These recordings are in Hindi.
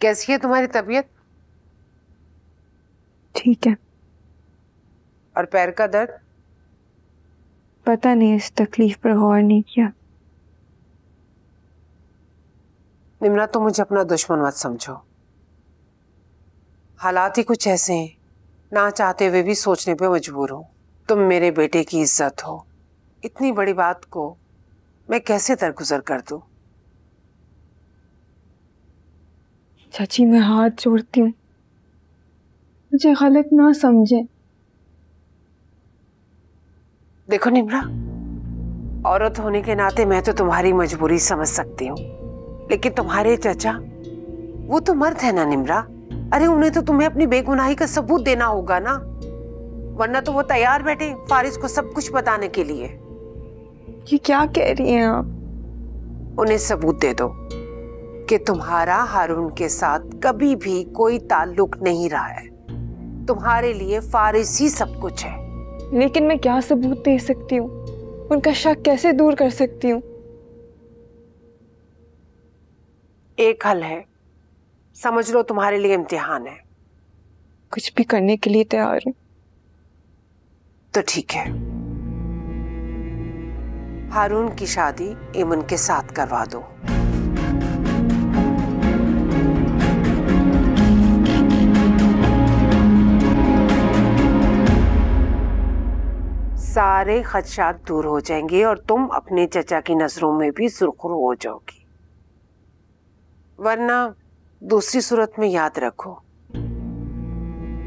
कैसी है तुम्हारी तबीयत? ठीक है। और पैर का दर्द? पता नहीं इस तकलीफ़ पर गौर नहीं किया। निम्रा तुम मुझे अपना दुश्मन मत समझो। हालात ही कुछ ऐसे हैं। ना चाहते हुए भी सोचने पे मजबूर हूँ। तुम मेरे बेटे की इज़्ज़त हो। इतनी बड़ी बात को मैं कैसे दरगुजर कर दूँ? चाची मैं हाथ जोड़ती हूँ मुझे गलत ना समझे देखो निम्रा औरत होने के नाते मैं तो तुम्हारी मजबूरी समझ सकती हूँ। लेकिन तुम्हारे चाचा वो तो मर्द है ना निम्रा? अरे उन्हें तो तुम्हें अपनी बेगुनाही का सबूत देना होगा ना? वरना तो वो तैयार बैठे फारिस को सब कुछ बताने के लिए। ये क्या कह रही हैं आप? उन्हें सबूत दे दो। कि तुम्हारा हारून के साथ कभी भी कोई ताल्लुक नहीं रहा है। तुम्हारे लिए फारिस ही सब कुछ है। लेकिन मैं क्या सबूत दे सकती हूँ? उनका शक कैसे दूर कर सकती हूँ? एक हल है। समझ लो तुम्हारे लिए इम्तिहान है। कुछ भी करने के लिए तैयार हूँ। तो ठीक है। हारून की शादी इमन के साथ करवा दो। सारे खदशात दूर हो जाएँगे और तुम अपने चचा की नज़रों में भी सुरखरू हो जाओगी। वरना दूसरी सूरत में याद रखो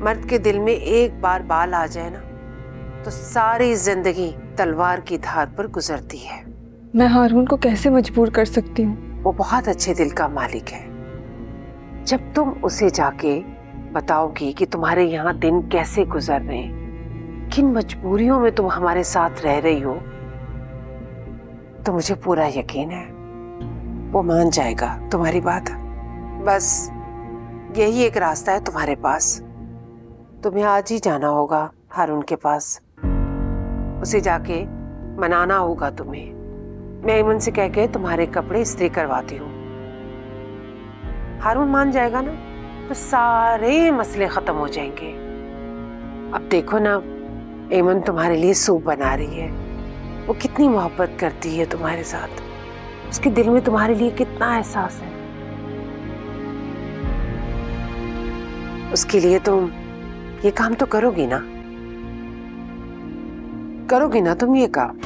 मर्द के दिल में एक बार बाल आ जाए ना तो सारी ज़िंदगी तलवार की धार पर गुजरती है। मैं हारून को कैसे मजबूर कर सकती हूँ? वो बहुत अच्छे दिल का मालिक है। जब तुम उसे जाके बताओगी कि तुम्हारे यहाँ दिन कैसे गुजर रहे हैं किन मजबूरियों में तुम हमारे साथ रह रही हो तो मुझे पूरा यकीन है, वो मान जाएगा तुम्हारी बात। बस, यही एक रास्ता है तुम्हारे पास। तुम्हें आज ही जाना होगा हारून के पास। उसे जाके मनाना होगा तुम्हें। मैं इमन से कह के तुम्हारे कपड़े इस्त्री करवाती हूँ। हारून मान जाएगा ना तो सारे मसले खत्म हो जाएँगे। अब देखो ना एमन तुम्हारे लिए सूप बना रही है। वो कितनी मोहब्बत करती है तुम्हारे साथ। उसके दिल में तुम्हारे लिए कितना एहसास है। उसके लिए तुम ये काम तो करोगी ना? करोगी ना तुम ये काम?